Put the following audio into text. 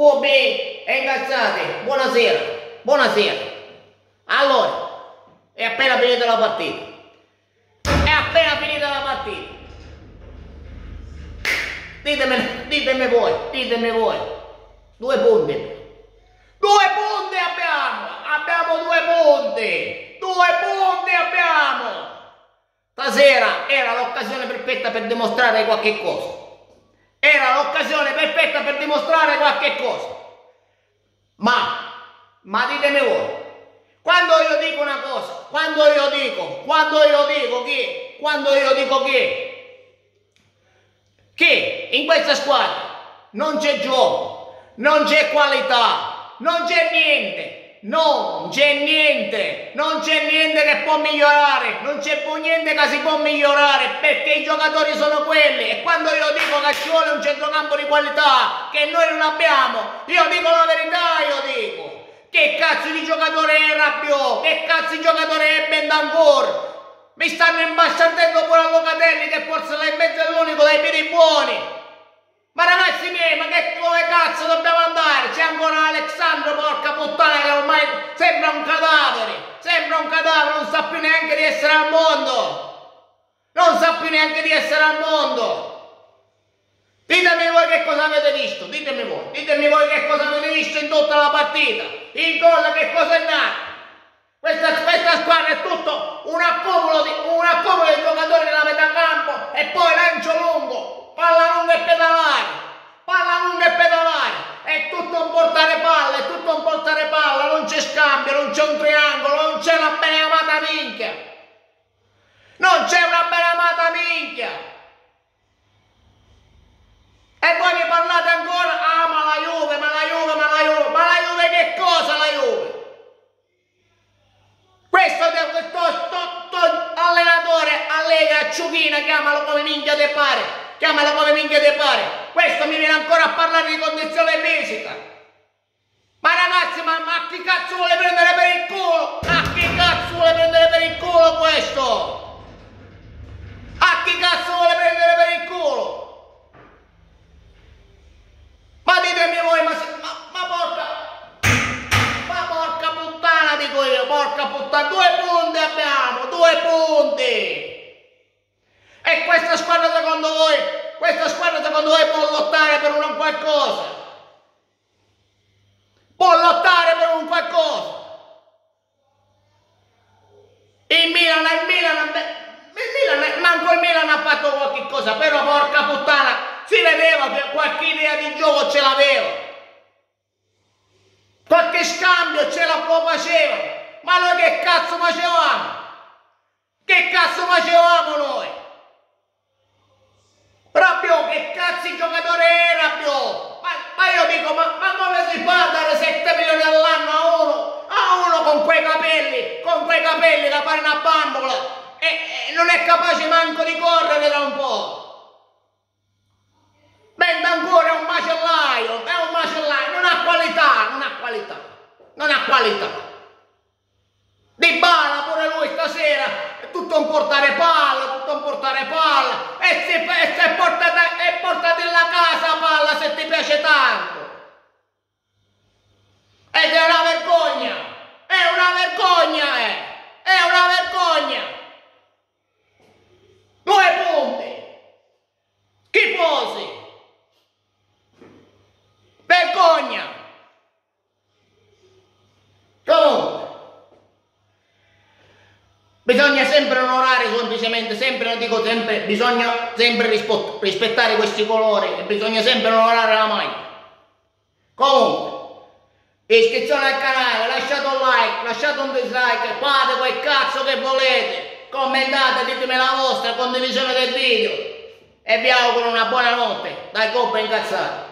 Oh beh, e incazzati, buonasera, buonasera. Allora, è appena finita la partita. È appena finita la partita. Ditemi, ditemi voi, ditemi voi. Due punti. Due punti abbiamo! Abbiamo due punti! Due punti abbiamo! Stasera era l'occasione perfetta per dimostrare qualche cosa. Era l'occasione perfetta per dimostrare qualche cosa. Ma, ma ditemi voi, quando io dico una cosa, quando io dico, quando io dico che, quando io dico che, che in questa squadra non c'è gioco, non c'è qualità, non c'è niente, non c'è niente, non c'è niente che può migliorare, non c'è niente che si può migliorare perché i giocatori sono quelli e quando io dico che ci vuole un centrocampo di qualità che noi non abbiamo, io dico la verità, io dico. Che cazzo di giocatore è Rabiot? Che cazzo di giocatore è Bendancourt? Mi stanno imbasciardendo pure a Locatelli che forse là in mezzo è l'unico dai piedi buoni. Ma ragazzi miei, ma che dove cazzo dobbiamo sembra un cadavere. Sembra un cadavere, non sa più neanche di essere al mondo. Non sa più neanche di essere al mondo. Ditemi voi che cosa avete visto, ditemi voi, ditemi voi che cosa avete visto in tutta la partita. Il gol che cosa è nato. Questa, questa, squadra è tutto un accumulo, di, un accumulo di giocatori nella metà campo e poi lancio lungo, palla lunga e pedalare, palla lunga e pedalare, è tutto un portare palla, è tutto un portare palla, non c'è scambio, non un triangolo, non c'è una beneamata minchia, non c'è una beneamata minchia. E voi mi parlate ancora, ah ma la Juve, ma la Juve, ma la Juve, ma la Juve che cosa la Juve? Questo, questo, questo allenatore allega Ciuchina, chiamalo come minchia te pare, chiamalo come minchia te pare. Questo mi viene ancora a parlare di. Ma ragazzi, ma, ma chi cazzo vuole prendere per il culo? A chi cazzo vuole prendere per il culo questo? A chi cazzo vuole prendere per il culo? Ma ditemi voi, ma, ma, ma porca... Ma porca puttana dico io, porca puttana, due punti abbiamo, due punti! E questa squadra secondo voi, questa squadra secondo voi può lottare per un qualcosa? Può lottare per un qualcosa? Il Milan, il Milan, il Milan, manco il Milan ha fatto qualche cosa, però porca puttana, si vedeva che qualche idea di gioco ce l'aveva. Qualche scambio ce la faceva. Ma noi che cazzo facevamo? Che cazzo facevamo noi? Rabbio, che cazzo di giocatore era Rabbio? Quei capelli da fare una bambola e, e non è capace manco di correre da un po'. Bentancur è un macellaio, è un macellaio, non ha qualità, non ha qualità, non ha qualità. Di bala pure lui stasera, è tutto un portare palla, tutto un portare palla, e se, e se portate, e portate la casa palla se ti piace tanto. Ed è una vergogna, è una vergogna, è, è una vergogna. Due punti, tifosi. Vergogna! Comunque, bisogna sempre onorare semplicemente, sempre, non dico sempre, bisogna sempre rispettare questi colori e bisogna sempre onorare la maglia. Comunque, iscrizione al canale, lasciate un like, lasciate un dislike, fate quel cazzo che volete, commentate, ditemi la vostra, condivisione del video e vi auguro una buona notte dai coppa incazzato.